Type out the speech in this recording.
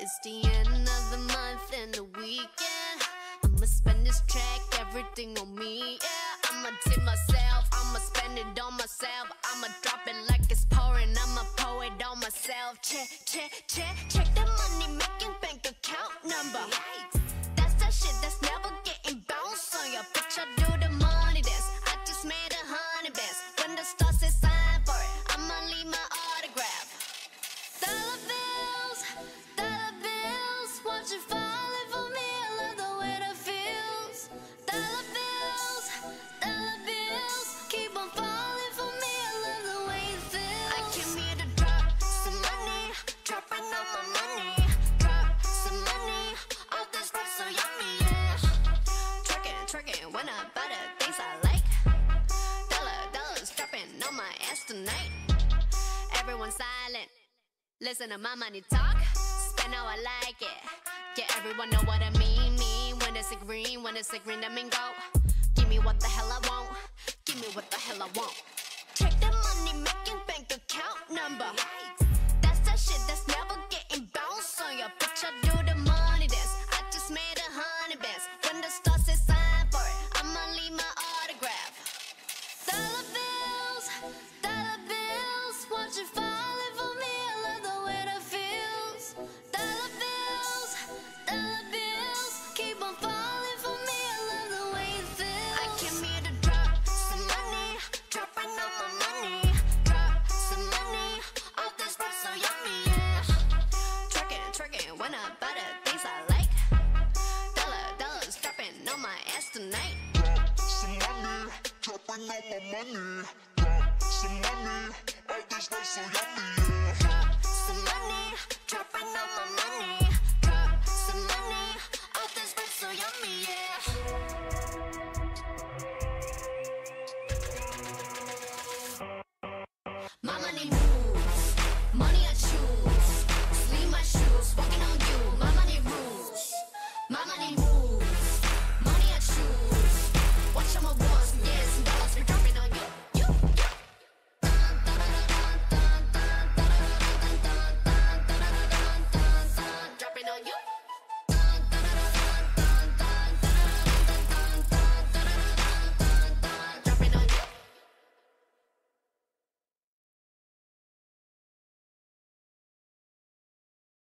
It's the end of the month and the weekend. I'ma spend this check, everything on me. Yeah, I'ma tip myself, I'ma spend it on myself. I'ma drop it like it's pouring, I'ma pour it on myself. Check, check, check, check the money making bank account number. That's that shit that's never getting bounced on ya. Bitch, I do the money when I buy the things I like. Dollar, dollars dropping on my ass tonight. Everyone silent. Listen to my money talk, spend how I like it. Yeah, everyone know what I mean. Mean when it's a green, when it's a green, I mean go. Give me what the hell I want. Give me what the hell I want. Check the money making bank account number. Living off my money, drop some money. All this life so yummy, yeah.